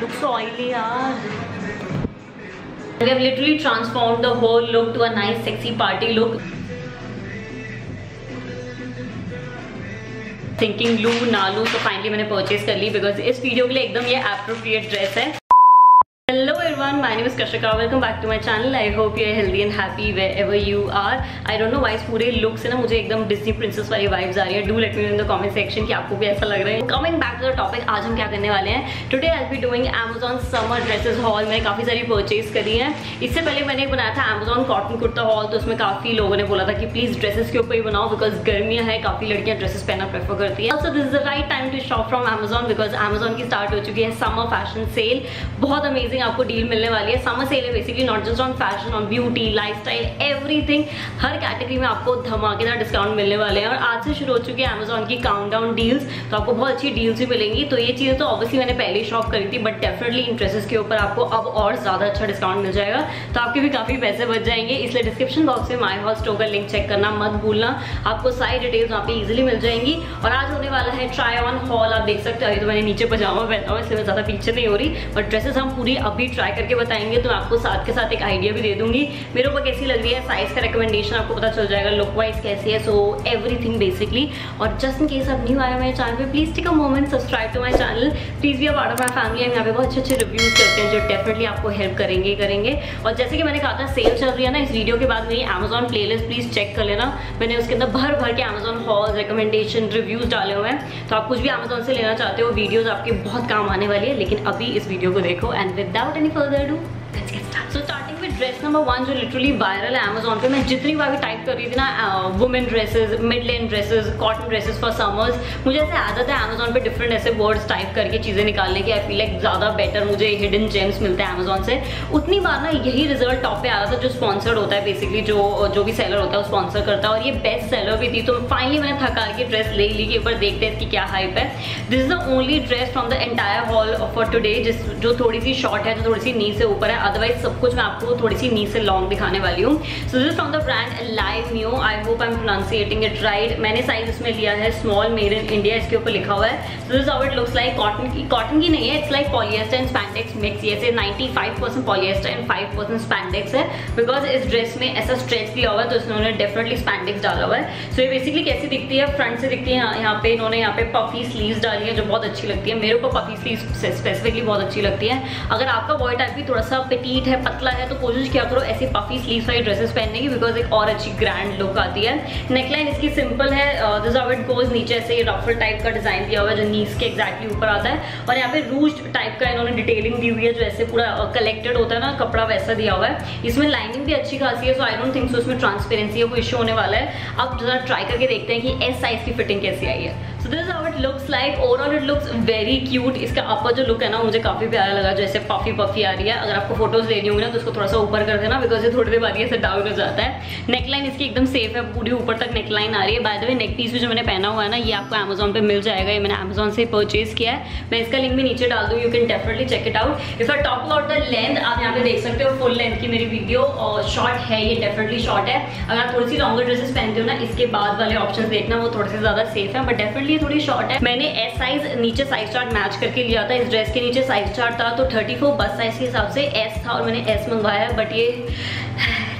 look so oily yaar. We have literally transformed the whole look to a nice sexy party look. Thinking लू ना लू तो finally मैंने purchase कर ली because इस वीडियो के लिए एकदम ये अप्रोप्रिएट ड्रेस है everyone, my name is Kashika. Welcome back to my channel. I hope you are healthy and happy wherever you are. I don't know why इस पूरे लुक से ना मुझे एकदम डिज्नी प्रिंसेस वाली वाइब्स आ रही है। Do let me in the comment section कि आपको भी ऐसा लग रहा है। Coming back to the topic आज हम क्या करने वाले हैं? Today I be doing Amazon summer dresses haul मैंने काफ़ी सारी परचेज करी है। इससे पहले मैंने बनाया था अमेजॉन कॉटन कुर्ता हॉल तो उसमें काफ़ी लोगों ने बोला था कि प्लीज़ ड्रेसेस के ऊपर ही बनाओ बिकॉज़ गर्मियाँ है काफ़ी लड़कियाँ ड्रेसेस पहनना प्रेफर करती है। Also this is the right time to shop from Amazon because Amazon की स्टार्ट हो चुकी है समर फ़ैशन सेल बहुत अमेजिंग आपको डील मिलने वाली है। समर सेल है basically not just on fashion on beauty lifestyle everything her category में आपको धमाकेदार डिस्काउंट मिलने वाले हैं। और आज से शुरू हो चुकी है अमेजॉन की काउंट डाउन डील्स तो आपको बहुत अच्छी डील्स भी मिलेंगी। तो ये चीज़ें तो ऑब्वियसली मैंने पहले शॉप करी थी बट डेफिनेटली इन ड्रेसेस के ऊपर आपको अब और ज़्यादा अच्छा डिस्काउंट मिल जाएगा। तो आपके भी काफ़ी पैसे बच जाएँगे। इसलिए डिस्क्रिप्शन बॉक्स में माई हॉल स्टोर का लिंक चेक करना मत भूलना। आपको सारी डिटेल्स वहाँ पे इजिली मिल जाएँगी। और आज होने वाला है ट्राई ऑन हॉल आप देख सकते हो, अभी तो मैंने नीचे पजामा पहना हुआ इसलिए मैं ज़्यादा पीछे नहीं हो रही। बट ड्रेसेस हम पूरी अभी ट्राई करके बताएँगे तो आपको साथ के साथ एक आइडिया भी दे दूँगी। मेरे ऊपर कैसी लग रही है? साइज़ का रिकमेंडेशन आपको पता चल जाएगा लुक वाइज कैसी है सो एवरीथिंग बेसिकली और जस्ट इन केस आप न्यू आया मेरे चैनल पे please take a moment subscribe to my channel please भी पार्ट ऑफ़ माय फैमिली हम यहाँ पे बहुत अच्छे अच्छे रिव्यूज़ करते हैं, जो डेफिनेटली आपको हेल्प करेंगे करेंगे। और जैसे कि मैंने कहा था सेल चल रही है ना, इस वीडियो के बाद मेरी अमेजॉन प्लेलिस्ट प्लीज़ चेक कर लेना। मैंने उसके अंदर भर भर के अमेजॉन हॉल रिकमेंडेशन रिव्यूज़ डाले हुए हैं। तो आप कुछ भी अमेजॉन से लेना चाहते हो वीडियोज़ आपके बहुत काम आने वाली है, लेकिन अभी इस वीडियो को देखो। And without any further do let's get start so starting with dress number one जो लिटरली वायरल है अमेजोन पे, मैं जितनी बार भी टाइप कर रही थी ना women dresses mid length dresses cotton dresses for summers मुझे ऐसे आदत है अमेजोन पे डिफरेंट ऐसे वर्ड्स टाइप करके चीज़ें निकालने की आई फील लाइक ज़्यादा बेटर मुझे हिडन जेम्स मिलते हैं अमेजोन से। उतनी बार ना यही रिज़ल्ट टॉप पे आ रहा था जो स्पॉन्सर्ड होता है बेसिकली जो जो भी सेलर होता है, वो स्पॉन्सर करता है। और ये बेस्ट सेलर भी थी तो फाइनली मैंने थकार की ड्रेस ले ली के ऊपर देखते हैं इसकी क्या हाइप है। This is the only dress from the entire haul for today जिस, जो थोड़ी सी शॉर्ट है, जो थोड़ी सी नी से ऊपर है। अदरवाइज़ सब कुछ मैं आपको थोड़ी सी नी से लॉन्ग दिखाने वाली हूँ। So this from the brand live mu I hope I am pronounciating it right मैंने साइज़ इसमें लिया है स्मॉल मेड इन इंडिया इसके ऊपर लिखा हुआ है। So this how it looks like cotton की कॉटन की नहीं है it's like polyester and spandex mix ये से 95 percent polyester and 5 percent spandex है। बिकॉज़ इस ड्रेस में ऐसा स्ट्रेच दिया हुआ है तो इसने डेफिनेटली स्पैंडेक्स डाला हुआ है। सो ये बेसिकली कैसी दिखती है? फ्रंट से दिखती है, यहाँ पे इन्होंने यहाँ पे पफी स्लीव्स डाली है, जो बहुत अच्छी लगती है। मेरे ऊपर पफी स्लीव स्पेसिफिकली बहुत अच्छी लगती है। अगर आपका बॉय टाइप भी थोड़ा सा पेटीट है, पतला है तो कोशिश किया करो ऐसी पफी स्लीव वाली ड्रेसेस पहनने की बिकॉज़ एक और अच्छी ग्रैंड लुक आती है। नेकलाइन इसकी सिंपल है दिस हाउ इट गोज नीचे से रफल टाइप का डिज़ाइन दिया हुआ है, जो नीस के एक्जैक्टली ऊपर आता है। और यहाँ पे रूज टाइप का इन्होंने डिटेलिंग दी हुई है, जो ऐसे पूरा कलेक्टेड होता है ना, कपड़ा वैसा दिया हुआ है। इसमें लाइनिंग भी अच्छी खासी है so I don't think so इसमें ट्रांसपेरेंसी है कोई इशू होने वाला है। अब जरा ट्राई करके देखते हैं कि एस साइज़ की फिटिंग कैसी आई है। So this how it looks like overall it looks very cute इसका आपका जो लुक है ना, मुझे काफ़ी प्यारा लगा। जैसे पफी पफी आ रही है। अगर आपको फ़ोटोज़ लेनी होगी ना तो उसको थोड़ा सा ऊपर कर देना बिकॉज़ ये थोड़ी देर बाद ऐसे डाउन हो जाता है। नेकलाइन इसकी एकदम सेफ़ है, पूरी ऊपर तक नेकलाइन आ रही है। By the way neck piece भी जो मैंने पहना हुआ है ना, ये आपको अमेजोन पे मिल जाएगा। ये मैंने अमेजोन से परचेज किया है। मैं इसका लिंक भी नीचे डाल दूँ you can definitely check it out if I talk about the length आप यहाँ पे देख सकते हो फुल लेंथ की मेरी वीडियो और शॉर्ट है, ये डेफिनेटली शॉर्ट है। अगर आप थोड़ी सी लॉन्गर ड्रेसेस पहनते हो ना, इसके बाद वाले ऑप्शन देखना, वो थोड़े से ज़्यादा सेफ़ है। बट डेफिनेटली थोड़ी शॉर्ट है। मैंने एस साइज़ नीचे साइज़ चार्ट मैच करके लिया था। इस ड्रेस के नीचे साइज़ चार्ट था तो 34 बस साइज़ के हिसाब से एस था और मैंने एस मंगवाया बट ये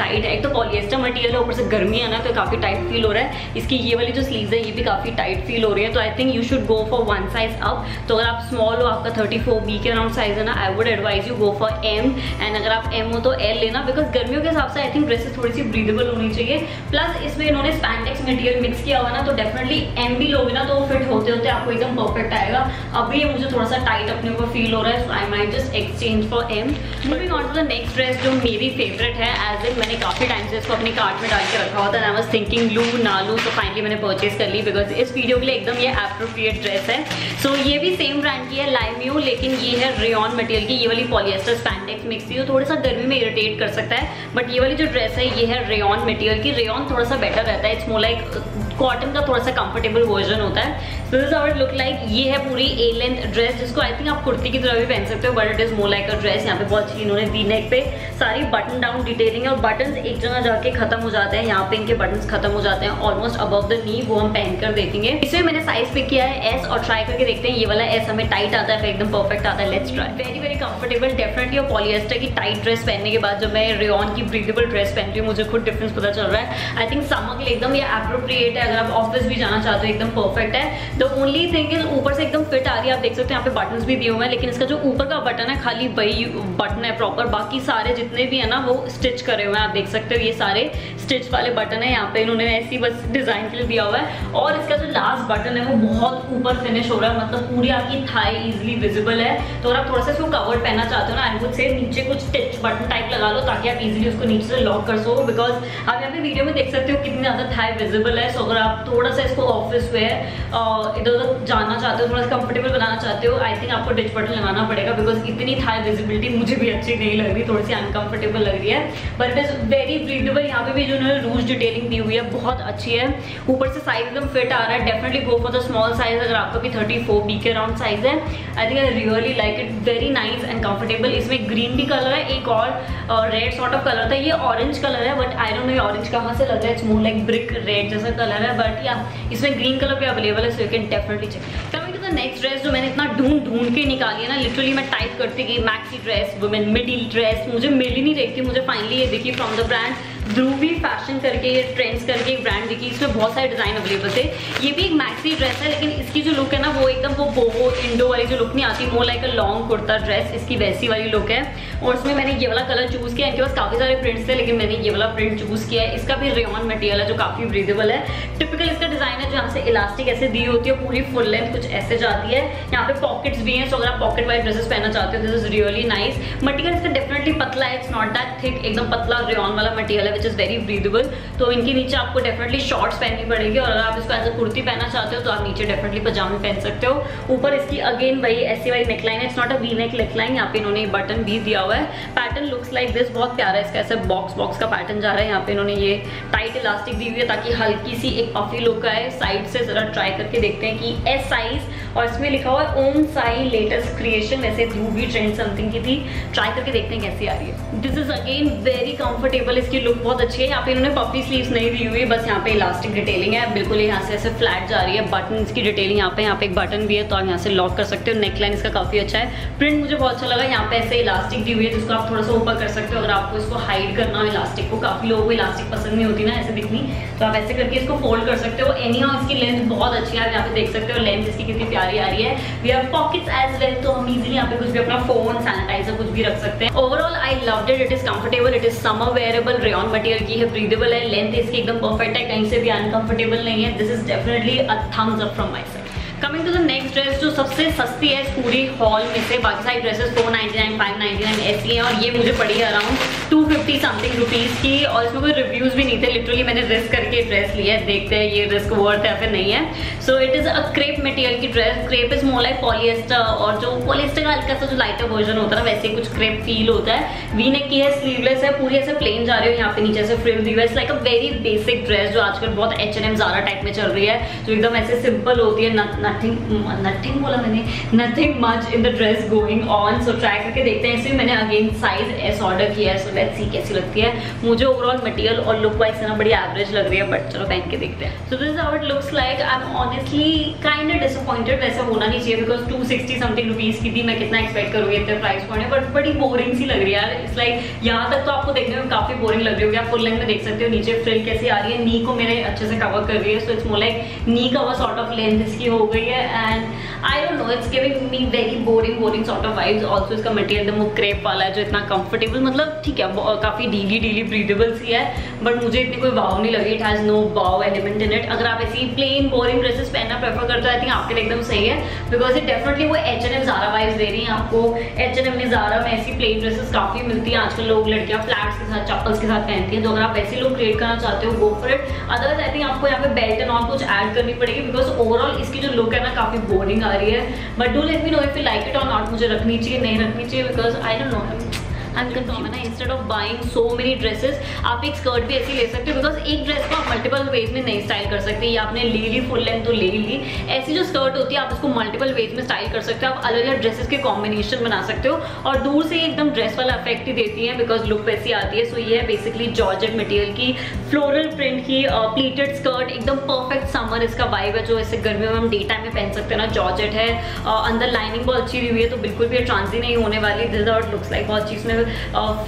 टाइट है। एक तो पॉलिएस्टर मटेरियल है, ऊपर से गर्मी है ना तो काफ़ी टाइट फील हो रहा है। इसकी ये वाली जो स्लीव है, ये भी काफ़ी टाइट फील हो रही है। तो I think you should go for one size up तो अगर आप स्मॉल हो, आपका थर्टी फोर बी के अराउंड साइज़ है ना I would advise you go for M and अगर आप एम हो तो एल लेना बिकॉज़ गर्मियों के हिसाब से आई थिंक ड्रेसेस थोड़ी सी ब्रीदेबल होनी चाहिए। प्लस इसमें इन्होंने स्पैंडेक्स मटीरियल मिक्स किया हुआ ना तो डेफिनेटली एम भी लोगे ना तो फिट होते होते आपको एकदम परफेक्ट आएगा। अभी मुझे थोड़ा सा टाइट अपने ऊपर फील हो रहा है so I might just exchange for M moving on to the next dress जो मेरी फेवरेट है एज इन मैंने काफ़ी टाइम से इसको अपनी कार्ट में डाल के रखा हुआ था आई वॉज़ थिंकिंग लू ना लू तो फाइनली मैंने परचेज कर ली बिकॉज़ इस वीडियो के लिए एकदम ये अप्रोप्रिएट ड्रेस है। सो so, ये भी सेम ब्रांड की है लाइम्यू लेकिन ये है रेन मटेरियल की ये वाली पॉलिएस्टर स्पैंडेक्स मिक्स की थोड़ा सा गर्मी में इरिटेट कर सकता है बट ये वाली जो ड्रेस है ये है रेन मटेरियल की। रेन थोड़ा सा बेटर रहता है इट्स मोर लाइक कॉटन का थोड़ा सा कंफर्टेबल वर्जन होता है. This is our look like ये है पूरी ए लेंथ ड्रेस जिसको आई थिंक आप कुर्ती की तरह भी पहन सकते हो but it is more like a dress यहाँ पे बहुत अच्छी इन्होंने दी नेक पे. सारी बटन डाउन डिटेलिंग है और बटन एक जगह जाके खत्म हो जाते हैं. यहाँ पे इनके बटन खत्म हो जाते हैं. ऑलमोस्ट अबव द नी वो हम पहन कर देखेंगे. इसमें मैंने साइज़ पिक किया है. एस और ट्राई करके देखते हैं. ये वाला एस हमें टाइट आता है एकदम परफेक्ट आता है. Let's try very very comfortable definitely और पॉलिएस्टर की टाइट ड्रेस पहनने के बाद जब मैं रेन की ब्रीदेबल ड्रेस पहनती हूँ, मुझे खुद डिफरेंस पता चल रहा है. आई थिंक समर के लिए एकदम ये अप्रोप्रिएट है. अगर आप ऑफ़िस भी जाना चाहते हो, एकदम परफेक्ट है। द ओनली थिंग इज़ ऊपर से एकदम फिट आ रही है। आप देख सकते हैं यहाँ पे बटन भी दिए हुए हैं, लेकिन इसका जो ऊपर का बटन है, खाली वही बटन है प्रॉपर बाकी सारे जितने भी है ना, वो स्टिच करे हुए हैं। आप देख सकते हो ये सारे स्टिच वाले बटन है। यहाँ पे इन्होंने ऐसी बस डिज़ाइन के लिए दिया हुआ है। और इसका जो लास्ट बटन है, वो बहुत ऊपर फिनिश हो रहा है। मतलब पूरी आपकी थाई इजिली विजिबल है। तो अगर आप थोड़ा सा इसको कवर्ड पहनना चाहते हो ना आई वुड से नीचे कुछ स्टिच बटन टाइप लगा लो, ताकि आप इजिली उसको नीचे से लॉक कर सको। बिकॉज़ आप यहाँ पे वीडियो में देख सकते हो कितनी ज़्यादा थाई विजिबल है। सो अगर आप थोड़ा सा इसको ऑफ़िस वेयर इधर उधर जाना चाहते हो, थोड़ा सा कंफर्टेबल बनाना चाहते हो आई थिंक आपको डिच बटन लगाना पड़ेगा बिकॉज़ इतनी थाई विजिबिलिटी मुझे भी अच्छी नहीं लग रही, थोड़ी सी अनकंफर्टेबल लग रही है। But it is very breathable यहाँ पे भी जो उन्होंने रूज डिटेलिंग दी हुई है, बहुत अच्छी है। ऊपर से साइज़ एकदम फिट आ रहा है definitely go for the small size अगर आपका भी थर्टी फोर बी के अराउंड साइज़ है। I think I really like it very nice and comfortable इसमें ग्रीन भी कलर है, एक और रेड सॉर्ट ऑफ़ कलर था, ये ऑरेंज कलर है बट आई डोंट नो ये ऑरेंज कहाँ से लग रहा है it's more like brick red जैसा कलर है बट या इसमें ग्रीन कलर भी अवेलेबल है so you can definitely check coming to the next dress जो मैंने इतना ढूंढ ढूंढ के निकाली है ना लिटरली मैं टाइप करती गई maxi dress women middle dress मुझे मिल ही नहीं रही थी, मुझे फाइनली ये देखी from the brand Dhruvi fashion करके ट्रेंड्स करके, एक ब्रांड दिखी इसमें बहुत सारे डिज़ाइन अवेलेबल थे। ये भी एक मैक्सी ड्रेस है, लेकिन इसकी जो लुक है ना, वो एकदम वो बोहो इंडो वाली जो लुक नहीं आती more like a long kurta dress इसकी वैसी वाली लुक है। और उसमें मैंने ये वाला कलर चूज़ किया, इनके पास काफ़ी सारे प्रिंट्स थे, लेकिन मैंने ये वाला प्रिंट चूज़ किया है। इसका भी रेन मटेरियल है, जो काफ़ी ब्रीदेबल है। टिपिकल इसका डिज़ाइन है, जो से इलास्टिक ऐसे दी होती है, पूरी फुल लेंथ कुछ ऐसे जाती है। यहाँ पे पॉकेट्स भी हैं सो अगर आप पॉकेट वाइज ड्रेसेस पहनना चाहते हो this is really nice material इसका डेफिनेटली पतला है इट्स नॉट दैट थिक एकदम पतला रेन वाला मटेरियल है। विच इज़ वेरी ब्रीदेबल तो इनके नीचे आपको डेफिनेटली शॉर्ट्स पहननी पड़ेगी और अगर आप इसको एज अ कुर्ती पहनना चाहते हो तो आप नीचे डेफिनेटली पजामे पहन सकते हो। ऊपर इसकी अगेन वही ऐसी वाली नेकलाइन है। It's not a V neck neckline यहाँ पे इन्होंने बटन भी दिया हुआ है। पैटर्न लुक्स लाइक दिस बहुत प्यारा है। इसका ऐसे बॉक्स बॉक्स का पैटर्न जा रहा है। यहाँ पे इन्होंने ये टाइट इलास्टिक दी हुई है ताकि हल्की सी एक पफी लुक आए। साइड से जरा ट्राई करके देखते हैं कि एस साइज़ और इसमें लिखा हुआ है ओम साई लेटेस्ट क्रिएशन वैसे ध्रुवी ट्रेंड समथिंग की थी। ट्राई करके देखते हैं कैसी आ रही है। This is again very comfortable इसकी लुक बहुत अच्छी है। यहाँ पे इन्होंने पफी स्लीव्स नहीं दी हुई, बस यहाँ पे इलास्टिक डिटेलिंग है। बिल्कुल यहाँ से ऐसे फ्लैट जा रही है। बटन की डिटेलिंग यहाँ पे यहाँ पे एक बटन भी है तो आप यहाँ से लॉक कर सकते हो। नेकलाइन इसका काफ़ी अच्छा है। प्रिंट मुझे बहुत अच्छा लगा। यहाँ पे ऐसे इलास्टिक दी हुई है, जिसको आप थोड़ा सा ऊपर कर सकते हो। अगर आपको इसको हाइड करना हो इलास्टिक को, काफ़ी लोगों को इलास्टिक पसंद नहीं होती ना ऐसे दिखनी तो आप ऐसे करके इसको फोल्ड कर सकते हो। एनी इसकी लेंथ बहुत अच्छी है। आप यहाँ पे देख सकते हो लेंथ इसकी कितनी प्यारी आ रही है। We have pockets as well तो हम इजीली यहाँ पे कुछ भी अपना फ़ोन सैनिटाइजर कुछ भी रख सकते हैं। Overall I love it is comfortable it is summer wearable rayon material की है ब्रीदेबल है लेंथ इसकी एकदम परफेक्ट है, कहीं से भी अनकंफर्टेबल नहीं है। This is definitely a thumbs up from my side coming to the next dress जो सबसे सस्ती है पूरी हॉल में से, बाकी सारी dresses four ninety nine five ninety nine ऐसी हैं, और ये मुझे पड़ी है around two fifty something rupees की, और इसमें कोई रिव्यूज़ भी नहीं थे लिटरली मैंने रिस्क करके ड्रेस लिया है, देखते हैं ये रिस्क वर्थ है फिर नहीं है। So it is a crepe material की dress crepe is more like polyester और जो पॉलिएस्टर का हल्का सा जो लाइटर वर्जन होता है ना, वैसे कुछ क्रेप फील होता है। वी नेक की है स्लीवलेस है, पूरी ऐसे प्लेन जा रही है, यहाँ पे नीचे से फ्रिल दी हुई है like a very basic dress जो आजकल बहुत H N M Zara type में चल रही है, जो एकदम ऐसे सिंपल होती है नथिंग नथिंग बोला मैंने nothing much in the dress going on so try करके देखते हैं. इसमें मैंने अगेन साइज़ एस ऑर्डर किया है. सो लेट्स सी कैसी लगती है. मुझे ओवरऑल मटेरियल और लुक वाइज ना बड़ी एवरेज लग रही है बट चलो पहन के देखते हैं. So this how it looks like I am honestly kind disappointed वैसा होना नहीं चाहिए because two sixty something rupees की थी मैं कितना एक्सपेक्ट करूँगी इतने प्राइस पॉइंट बट बड़ी बोरिंग सी लग रही है इट्स लाइक यहाँ तक तो आपको देखने में काफ़ी बोरिंग लग रही होगी. आप फुल लेंथ में देख सकते हो, नीचे फ्रिल कैसी आ रही है. नी को मेरे अच्छे से कवर कर रही है. So it's more like knee cover sort of length इसकी हो गई है and I don't know it's giving me very boring boring sort of vibes also इसका मटेरियल एकदम वो क्रेप वाला है, जो इतना कंफर्टेबल मतलब ठीक है काफ़ी डीली डीली ब्रीदेबल सी है बट मुझे इतनी कोई वाव नहीं लगी. It has no wow element in it अगर आप ऐसी प्लेन बोरिंग ड्रेसेस पहनना प्रेफर करते हो आई थिंक आपके लिए एकदम सही है बिकॉज़ इट डेफिनेटली वो H and M Zara vibes दे रही है आपको. एच एन एम में जारा में ऐसी प्लेन ड्रेसेस काफ़ी मिलती है. आजकल लोग लड़कियाँ फ्लैट्स के साथ, चप्पल्स के साथ पहनती है। तो अगर आप ऐसे लोग क्रिएट करना चाहते हो go for it otherwise I think आपको यहाँ पे बेल्ट एंड ऑल कुछ ऐड करनी पड़ेगी बिकॉज़ ओवरऑल इसकी जो लुक है ना, काफ़ी बोरिंग आ रही है. But do let me know if you like it और नॉट मुझे रखनी चाहिए, नहीं रखनी चाहिए because I don't know I am ना instead of buying so many dresses आप एक स्कर्ट भी ऐसी ले सकते हो बिकॉज़ एक ड्रेस को आप मल्टीपल वेज में नहीं स्टाइल कर सकते। या आपने ले ली फुल लेंथ तो ले ली। ऐसी जो स्कर्ट होती है आप उसको मल्टीपल वेज में स्टाइल कर सकते हो। आप अलग अलग ड्रेसेस के कॉम्बिनेशन बना सकते हो। और दूर से एकदम ड्रेस वाला इफ़ेक्ट ही देती है बिकॉज़ लुक वैसी आती है। सो so, ये है बेसिकली जॉर्जेट मटेरियल की फ्लोरल प्रिंट की प्लीटेड स्कर्ट एकदम परफेक्ट समर इसका वाइब है, जो ऐसे गर्मियों में हम डे टाइम में पहन सकते हैं ना जॉर्जेट है अंदर लाइनिंग बहुत अच्छी हुई है तो बिल्कुल भी ट्रांसी नहीं होने वाली दिस आउट लुक्स लाइक बहुत चीज़ में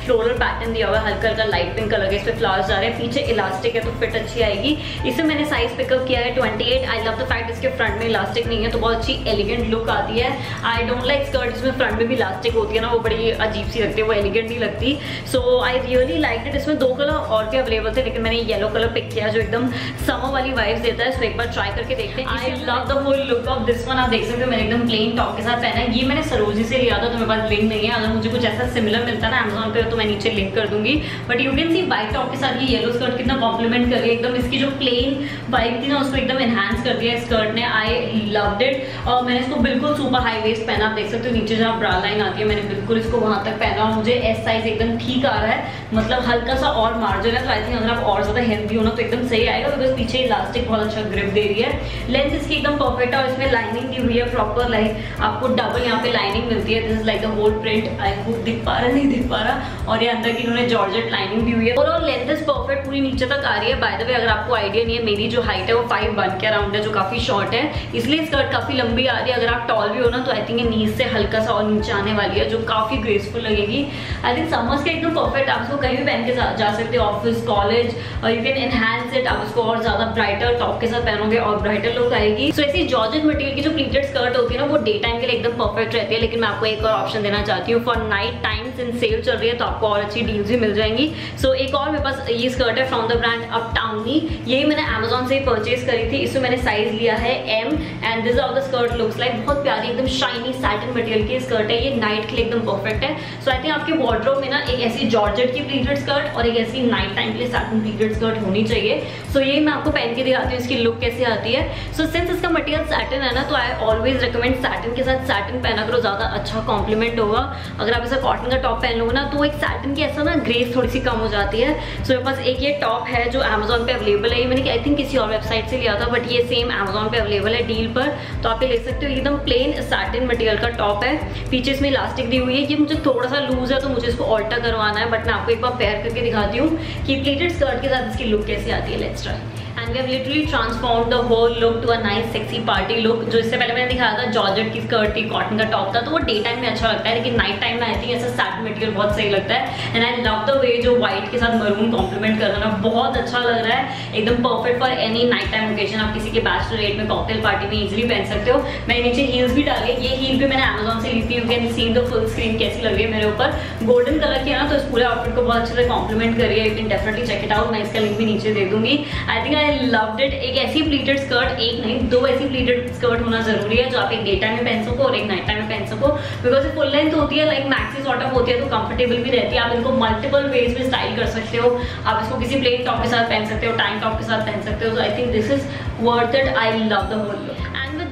फ्लोरल पैटर्न दिया हुआ है, हल्का हल्का लाइट पिंक कलर के, इस पर फ्लावर्स जा रहे हैं, पीछे इलास्टिक है तो फिट अच्छी आएगी, इसे मैंने साइज़ पिकअप किया है twenty I love the fact इसके फ्रंट में इलास्टिक नहीं है तो बहुत अच्छी एलिगेंट लुक आती है आई डोंट लाइक स्कर्ट जिसमें फ्रंट में भी इलास्टिक होती है ना, वो बड़ी अजीब सी लगती है, वो एलिगेंट नहीं लगती so I really like it इसमें दो कलर और भी अवेलेबल थे, लेकिन येलो कलर पिक किया जो एकदम समर वाली वाइब्स देता है सो एक बार ट्राई करके देखते हैं। I love the whole look of this one आप देख सकते हो मैंने एकदम प्लेन टॉप के साथ पहना है। ये मैंने सरोजी से लिया था तो मेरे पास लिंक नहीं है। अगर मुझे कुछ ऐसा सिमिलर मिलता ना अमेजोन पे तो मैं नीचे लिंक कर दूँगी। But you can see white top के साथ ये येलो स्कर्ट कितना कॉम्प्लीमेंट कर रही है। एकदम इसकी जो प्लेन वाइब थी ना उसको एकदम एनहांस कर दिया स्कर्ट ने। आई लव्ड इट और मैंने इसको बिल्कुल सुपर हाई वेस्ट पहना। आप देख सकते हो नीचे जहाँ ब्रा लाइन आती है मैंने बिल्कुल इसको वहाँ तक पहना। और मुझे एस साइज़ एकदम ठीक आ रहा है। मतलब हल्का सा और मार्जिन है तो आई थिंक अगर आप और ज़्यादा हेल्दी हो ना तो एकदम सही आएगा बिकॉज़ पीछे इलास्टिक बहुत अच्छा ग्रिप दे रही है। लेंथ इसकी एकदम परफेक्ट है और इसमें लाइनिंग दी हुई है प्रॉपर लाइक आपको डबल यहाँ पे लाइनिंग मिलती है। This is like the whole print I hope दिख पा रहा, नहीं दिख पा रहा। और ये अंदर की इन्होंने जॉर्जेट लाइनिंग दी हुई है। और लेंथ इज़ परफेक्ट पूरी नीचे तक आ रही है। बाय द वे अगर आपको आइडिया नहीं है, मेरी जो हाइट है वो फाइव वन के अराउंड है, जो काफ़ी शॉर्ट है। इसलिए स्कर्ट काफ़ी लंबी आ रही है। अगर आप टॉल भी हो ना तो आई थिंक ये नीज से हल्का सा और नीचे आने वाली है, जो काफ़ी ग्रेसफुल लगेगी। आई थिंक समर्स के एकदम परफेक्ट आप उसको कहीं भी पहन के जा सकते हो office college you can enhance it आप उसको और ज़्यादा ब्राइटर टॉप के साथ पहनोगे और ब्राइटर लुक आएगी। सो so, ऐसी जॉर्जेट मटेरियल की जो प्रिंटेड स्कर्ट होती है ना वो डे टाइम के लिए एकदम परफेक्ट रहती है लेकिन मैं आपको एक और ऑप्शन देना चाहती हूँ for night times in sale चल रही है तो आपको और अच्छी डील्स भी मिल जाएँगी। सो so, एक और मेरे पास ये स्कर्ट है from the brand Uptownie यही मैंने अमेजोन से परचेज करी थी इसमें मैंने साइज़ लिया है M and this of the skirt looks like बहुत प्यारी एकदम शाइनी सैटिन मटेरियल की स्कर्ट है ये। नाइट के लिए एकदम परफेक्ट है। सो आई थिंक आपके वार्ड्रोब में ना एक ऐसी जॉर्जेट की प्लीटेड स्कर्ट और एक ऐसी नाइट टाइम के लिए सैटिन प्लीटेड स्कर्ट होनी चाहिए। सो so, ये मैं आपको पहन के दिखाती हूँ इसकी लुक कैसे आती है। सो so, सिंस इसका मटेरियल सैटिन है ना तो आई ऑलवेज रिकमेंड सैटिन के साथ सैटिन पहना करो ज़्यादा अच्छा कॉम्प्लीमेंट होगा। अगर आप ऐसा कॉटन का टॉप पहन लोगे ना तो एक सैटिन की ऐसा ना ग्रेस थोड़ी सी कम हो जाती है। सो so, मेरे पास एक ये टॉप है जो अमेजोन पे अवेलेबल है। मैंने आई थिंक किसी और वेबसाइट से लिया था बट ये सेम अमेजोन पे अवेलेबल है डील पर। तो आप ये ले सकते हो एकदम प्लेन सैटिन मटेरियल का टॉप है। पीछे इसमें इलास्टिक दी हुई है। ये मुझे थोड़ा सा लूज है तो मुझे इसको ऑल्टर करवाना है। बट मैं आपको एक बार पेयर करके दिखाती हूँ कि प्लेटेड स्कर्ट के साथ इसकी लुक कैसे आती है। Let's try and we have literally transform the whole look to a nice sexy party look जो इससे पहले मैंने दिखाया था जॉर्जेट की स्कर्ट थी कॉटन का टॉप था तो वो डे टाइम में अच्छा लगता है, लेकिन नाइट टाइम में आई थिंक ऐसा सैट मटेरियल बहुत सही लगता है। And I love the way जो व्हाइट के साथ मरून कॉम्प्लीमेंट कर रहा बहुत अच्छा लग रहा है। एकदम perfect for any night time occasion आप किसी के बैचलर रेट में कॉकटेल पार्टी में इजिली पहन सकते हो। मैंने नीचे हील्स भी डाली, ये हील भी मैंने अमेजोन से ली थी you can see the full screen कैसी लग रही है मेरे ऊपर। गोल्डन कलर की है ना तो इस पूरे आउटफिट को बहुत अच्छे से कॉम्प्लीमेंट कर रही है you can definitely check it out मैं इसका लिंक भी नीचे दे दूँगी। I think I love it एक ऐसी प्लीटेड स्कर्ट एक नहीं, दो ऐसी प्लीटेड स्कर्ट होना ज़रूरी है जो आप एक डे टाइम में पहन सको और एक नाइट टाइम में पहन सको। बिकॉज़ फुल लेंथ होती है लाइक मैक्सी सॉर्ट ऑफ़ होती है तो कंफर्टेबल भी रहती है। आप इनको मल्टीपल वेज में स्टाइल कर सकते हो। आप इसको किसी प्लेन टॉप के साथ पहन सकते हो टाइम टॉप के साथ पहन सकते हो। तो I think this is worth it I love the whole look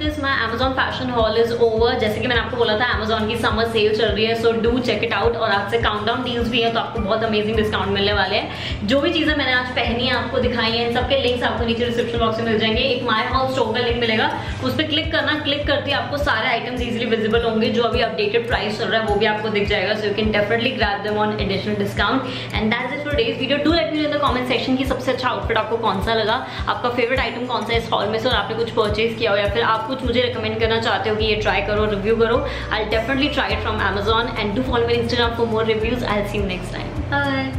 this my Amazon fashion haul is over जैसे कि मैंने आपको बोला था अमेजोन की समर सेल चल रही है so do check it out और आपसे काउंट डाउन डील्स भी है तो आपको बहुत अमेजिंग डिस्काउंट मिलने वाले हैं. जो भी चीज़ें मैंने आज पहनी है, आपको दिखाई है सबके लिंक्स आपको नीचे डिस्क्रिप्शन बॉक्स में मिल जाएँगे. एक माई हाउस स्टोर का लिंक मिलेगा. उस पर क्लिक करना क्लिक करते आपको सारे आइटम्स इजिली विजिबल होंगे. जो अभी अपडेटेड प्राइस चल रहा है, वो भी आपको दिख जाएगा. So you can definitely grab them on additional discount and that is for days video do let me in the comment section की सबसे अच्छा आउटफिट आपको कौन सा लगा. आपका फेवरेट आइटम कौन सा इस हॉल में से? और आपने कुछ परचेज किया हो या फिर आप कुछ मुझे रिकमेंड करना चाहते हो कि ये ट्राई करो रिव्यू करो. I definitely try it from Amazon and do follow मेरे Instagram for more reviews I see you next time bye